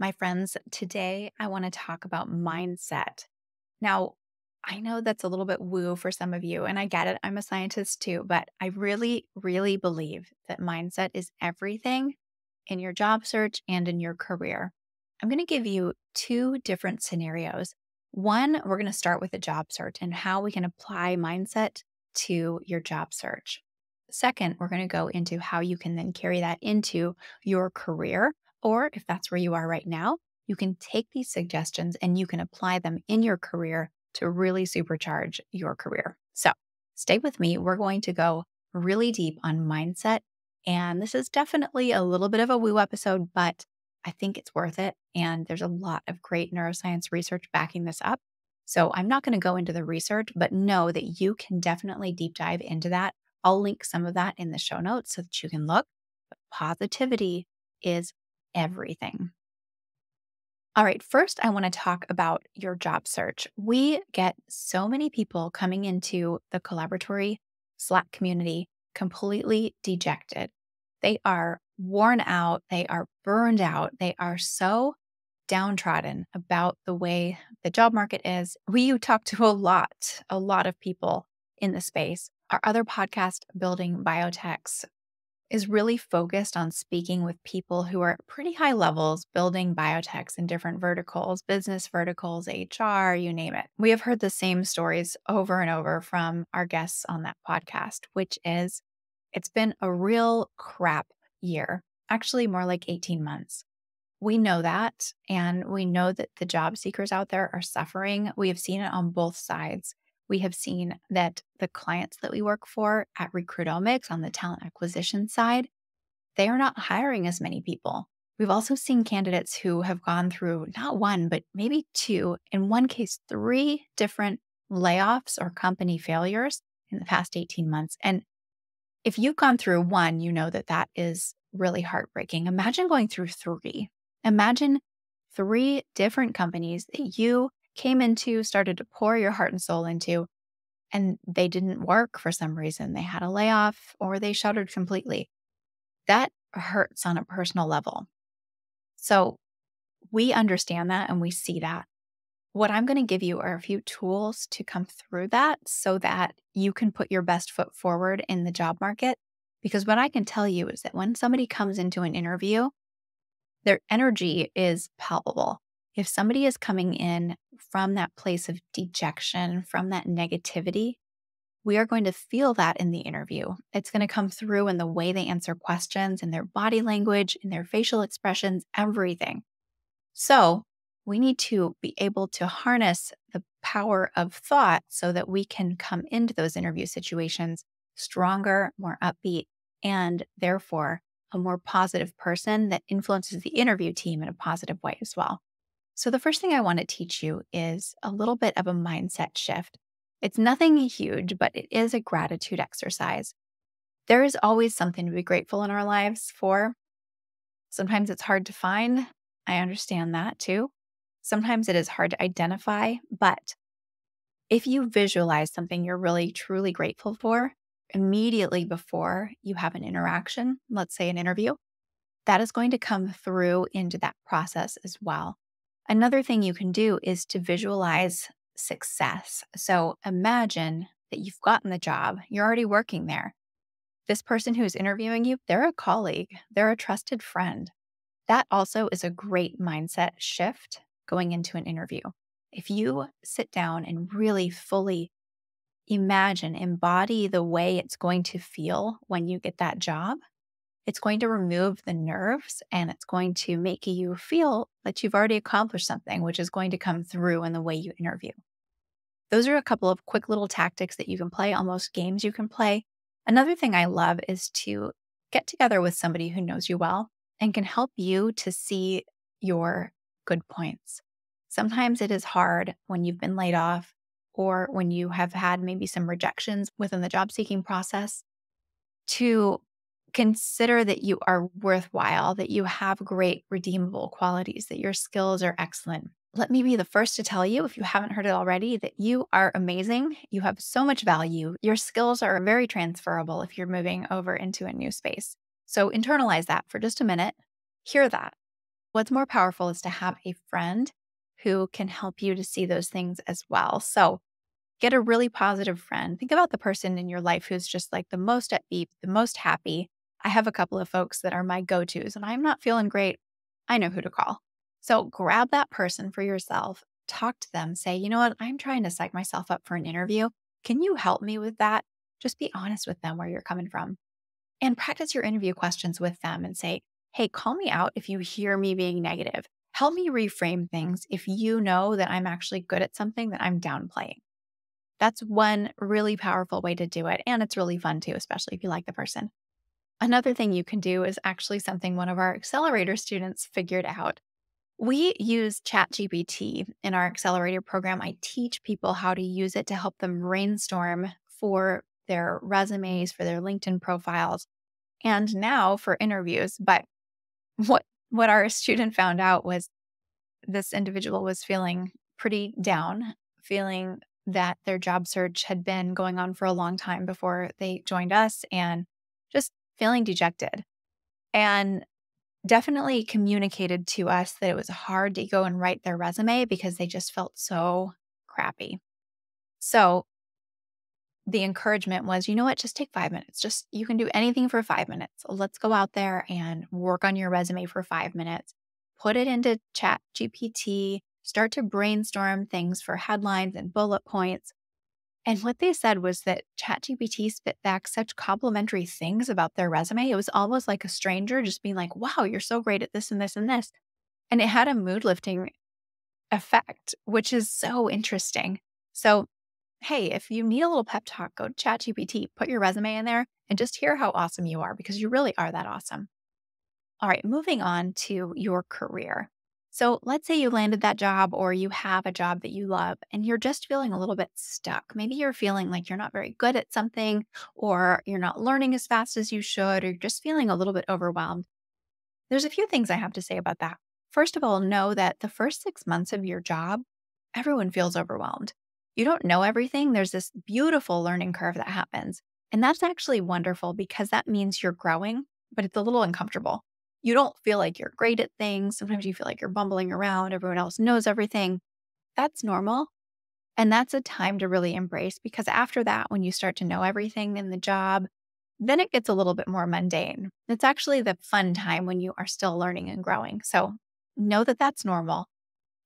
My friends, today I want to talk about mindset. Now, I know that's a little bit woo for some of you, and I get it. I'm a scientist too, but I really, really believe that mindset is everything in your job search and in your career. I'm going to give you two different scenarios. One, we're going to start with a job search and how we can apply mindset to your job search. Second, we're going to go into how you can then carry that into your career or if that's where you are right now, you can take these suggestions and you can apply them in your career to really supercharge your career. So stay with me. We're going to go really deep on mindset. And this is definitely a little bit of a woo episode, but I think it's worth it. And there's a lot of great neuroscience research backing this up. So I'm not going to go into the research, but know that you can definitely deep dive into that. I'll link some of that in the show notes so that you can look. But positivity is everything. All right, first, I want to talk about your job search. We get so many people coming into the collaboratory Slack community completely dejected. They are worn out, they are burned out, they are so downtrodden about the way the job market is. We talk to a lot, a lot of people in the space. Our other podcast, Building Biotechs, is really focused on speaking with people who are at pretty high levels building biotechs in different verticals, business verticals, HR, you name it. We have heard the same stories over and over from our guests on that podcast, which is it's been a real crap year, actually, more like 18 months. We know that, and we know that the job seekers out there are suffering. We have seen it on both sides we have seen that the clients that we work for at Recruitomics on the talent acquisition side, they are not hiring as many people. We've also seen candidates who have gone through not one, but maybe two, in one case, three different layoffs or company failures in the past 18 months. And if you've gone through one, you know that that is really heartbreaking. Imagine going through three. Imagine three different companies that you came into, started to pour your heart and soul into, and they didn't work for some reason. They had a layoff or they shuttered completely. That hurts on a personal level. So we understand that and we see that. What I'm going to give you are a few tools to come through that so that you can put your best foot forward in the job market. Because what I can tell you is that when somebody comes into an interview, their energy is palpable if somebody is coming in from that place of dejection, from that negativity, we are going to feel that in the interview. It's going to come through in the way they answer questions, in their body language, in their facial expressions, everything. So, we need to be able to harness the power of thought so that we can come into those interview situations stronger, more upbeat, and therefore a more positive person that influences the interview team in a positive way as well. So, the first thing I want to teach you is a little bit of a mindset shift. It's nothing huge, but it is a gratitude exercise. There is always something to be grateful in our lives for. Sometimes it's hard to find. I understand that too. Sometimes it is hard to identify, but if you visualize something you're really truly grateful for immediately before you have an interaction, let's say an interview, that is going to come through into that process as well. Another thing you can do is to visualize success. So imagine that you've gotten the job, you're already working there. This person who's interviewing you, they're a colleague, they're a trusted friend. That also is a great mindset shift going into an interview. If you sit down and really fully imagine, embody the way it's going to feel when you get that job, it's going to remove the nerves and it's going to make you feel that you've already accomplished something, which is going to come through in the way you interview. Those are a couple of quick little tactics that you can play, almost games you can play. Another thing I love is to get together with somebody who knows you well and can help you to see your good points. Sometimes it is hard when you've been laid off or when you have had maybe some rejections within the job seeking process to consider that you are worthwhile, that you have great redeemable qualities, that your skills are excellent. Let me be the first to tell you, if you haven't heard it already, that you are amazing. You have so much value. Your skills are very transferable if you're moving over into a new space. So internalize that for just a minute. Hear that. What's more powerful is to have a friend who can help you to see those things as well. So, get a really positive friend. Think about the person in your life who's just like the most upbeat, the most happy. I have a couple of folks that are my go tos, and I'm not feeling great. I know who to call. So, grab that person for yourself, talk to them, say, you know what, I'm trying to psych myself up for an interview. Can you help me with that? Just be honest with them where you're coming from and practice your interview questions with them and say, hey, call me out if you hear me being negative. Help me reframe things if you know that I'm actually good at something that I'm downplaying. That's one really powerful way to do it. And it's really fun too, especially if you like the person. Another thing you can do is actually something one of our accelerator students figured out. We use ChatGPT in our accelerator program. I teach people how to use it to help them brainstorm for their resumes, for their LinkedIn profiles, and now for interviews. But what what our student found out was this individual was feeling pretty down, feeling that their job search had been going on for a long time before they joined us and feeling dejected. And definitely communicated to us that it was hard to go and write their resume because they just felt so crappy. So the encouragement was, you know what, just take five minutes. Just you can do anything for five minutes. Let's go out there and work on your resume for five minutes. Put it into Chat GPT, start to brainstorm things for headlines and bullet points. And what they said was that ChatGPT spit back such complimentary things about their resume. It was almost like a stranger just being like, wow, you're so great at this and this and this. And it had a mood lifting effect, which is so interesting. So hey, if you need a little pep talk, go to ChatGPT, put your resume in there, and just hear how awesome you are because you really are that awesome. All right, moving on to your career. So let's say you landed that job or you have a job that you love and you're just feeling a little bit stuck. Maybe you're feeling like you're not very good at something or you're not learning as fast as you should or you're just feeling a little bit overwhelmed. There's a few things I have to say about that. First of all, know that the first six months of your job, everyone feels overwhelmed you don't know everything, there's this beautiful learning curve that happens. And that's actually wonderful because that means you're growing, but it's a little uncomfortable. You don't feel like you're great at things. Sometimes you feel like you're bumbling around, everyone else knows everything. That's normal. And that's a time to really embrace because after that, when you start to know everything in the job, then it gets a little bit more mundane. It's actually the fun time when you are still learning and growing. So know that that's normal.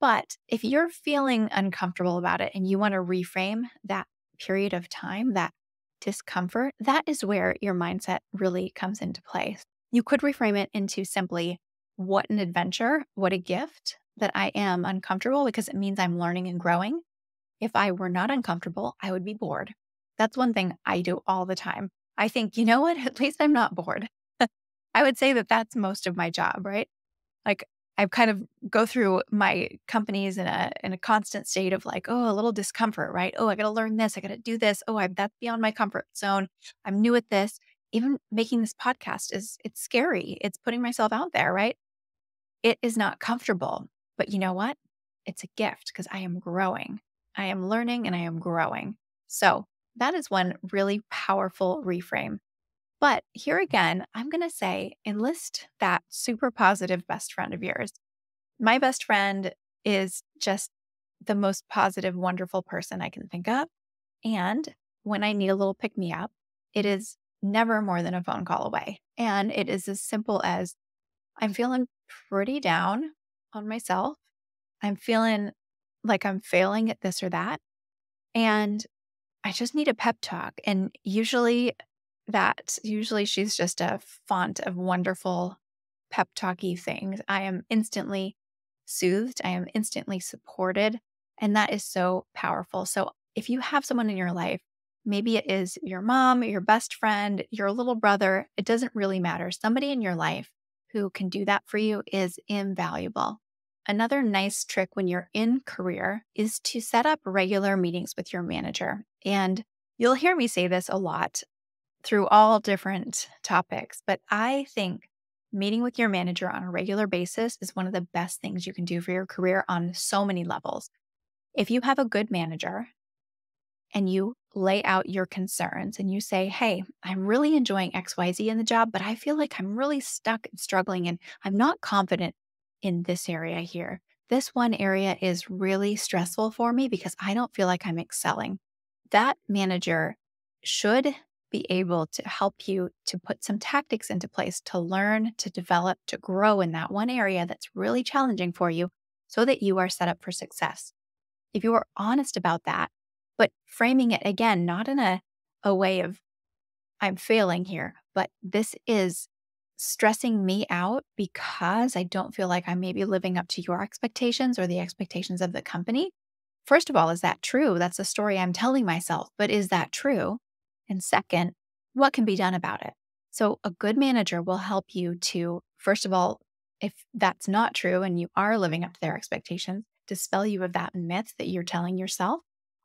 But if you're feeling uncomfortable about it and you want to reframe that period of time, that discomfort, that is where your mindset really comes into play. You could reframe it into simply, what an adventure, what a gift that I am uncomfortable because it means I'm learning and growing. If I were not uncomfortable, I would be bored. That's one thing I do all the time. I think, you know what? At least I'm not bored. I would say that that's most of my job, right? Like I kind of go through my companies in a in a constant state of like, oh, a little discomfort, right? Oh, I got to learn this, I got to do this. Oh, I that's beyond my comfort zone. I'm new at this. Even making this podcast is it's scary. It's putting myself out there, right? It is not comfortable. But you know what? It's a gift because I am growing. I am learning and I am growing. So, that is one really powerful reframe. But here again, I'm going to say enlist that super positive best friend of yours. My best friend is just the most positive, wonderful person I can think of. And when I need a little pick me up, it is never more than a phone call away. And it is as simple as I'm feeling pretty down on myself. I'm feeling like I'm failing at this or that. And I just need a pep talk. And usually that usually she's just a font of wonderful pep talky things. I am instantly soothed, I am instantly supported, and that is so powerful. So if you have someone in your life, maybe it is your mom, your best friend, your little brother, it doesn't really matter. Somebody in your life who can do that for you is invaluable. Another nice trick when you're in career is to set up regular meetings with your manager. And you'll hear me say this a lot through all different topics. But I think meeting with your manager on a regular basis is one of the best things you can do for your career on so many levels. If you have a good manager and you lay out your concerns and you say, Hey, I'm really enjoying XYZ in the job, but I feel like I'm really stuck and struggling and I'm not confident in this area here. This one area is really stressful for me because I don't feel like I'm excelling. That manager should be able to help you to put some tactics into place to learn, to develop, to grow in that one area that's really challenging for you so that you are set up for success. If you are honest about that, but framing it again, not in a, a way of, I'm failing here, but this is stressing me out because I don't feel like I'm maybe living up to your expectations or the expectations of the company. First of all, is that true? That's a story I'm telling myself, but is that true? And second, what can be done about it? So, a good manager will help you to, first of all, if that's not true and you are living up to their expectations, dispel you of that myth that you're telling yourself.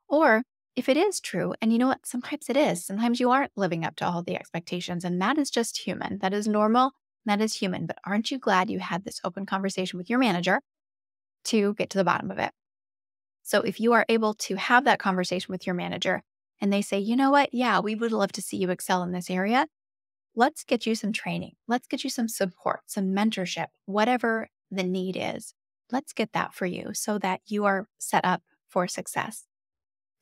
Or if it is true, and you know what, sometimes it is, sometimes you aren't living up to all the expectations, and that is just human. That is normal. That is human. But aren't you glad you had this open conversation with your manager to get to the bottom of it? So if you are able to have that conversation with your manager and they say, you know what, yeah, we would love to see you excel in this area, let's get you some training. Let's get you some support, some mentorship, whatever the need is. Let's get that for you so that you are set up for success.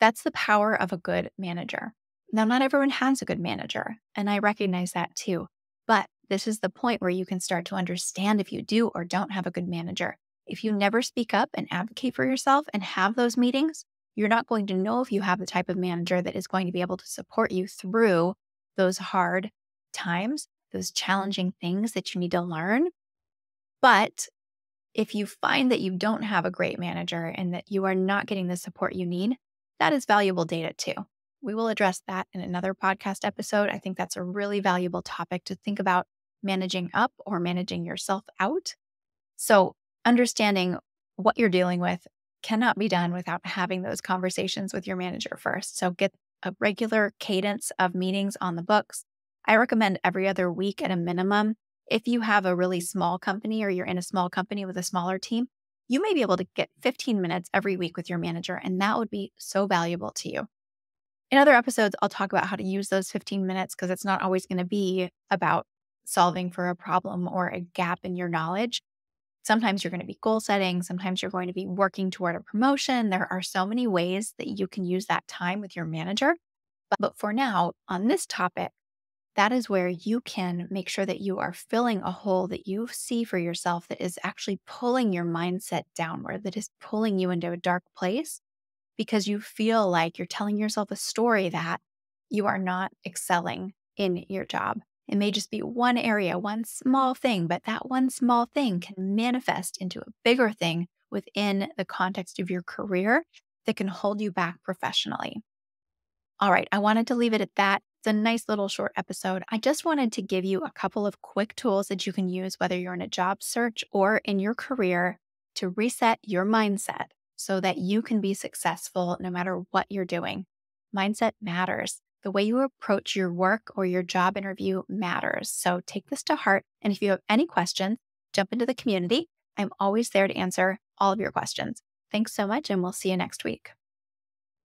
That's the power of a good manager. Now, not everyone has a good manager, and I recognize that too. But this is the point where you can start to understand if you do or don't have a good manager. If you never speak up and advocate for yourself and have those meetings, you're not going to know if you have the type of manager that is going to be able to support you through those hard times, those challenging things that you need to learn. But if you find that you don't have a great manager and that you are not getting the support you need, that is valuable data too. We will address that in another podcast episode. I think that's a really valuable topic to think about managing up or managing yourself out. So, understanding what you're dealing with cannot be done without having those conversations with your manager first. So, get a regular cadence of meetings on the books. I recommend every other week at a minimum. If you have a really small company or you're in a small company with a smaller team, you may be able to get 15 minutes every week with your manager, and that would be so valuable to you. In other episodes, I'll talk about how to use those 15 minutes because it's not always going to be about solving for a problem or a gap in your knowledge. Sometimes you're going to be goal setting, sometimes you're going to be working toward a promotion. There are so many ways that you can use that time with your manager. But, for now, on this topic, that is where you can make sure that you are filling a hole that you see for yourself that is actually pulling your mindset downward, that is pulling you into a dark place because you feel like you're telling yourself a story that you are not excelling in your job. It may just be one area, one small thing, but that one small thing can manifest into a bigger thing within the context of your career that can hold you back professionally. All right, I wanted to leave it at that. It's a nice little short episode. I just wanted to give you a couple of quick tools that you can use, whether you're in a job search or in your career, to reset your mindset so that you can be successful no matter what you're doing. Mindset matters. The way you approach your work or your job interview matters. So take this to heart. And if you have any questions, jump into the community. I'm always there to answer all of your questions. Thanks so much, and we'll see you next week.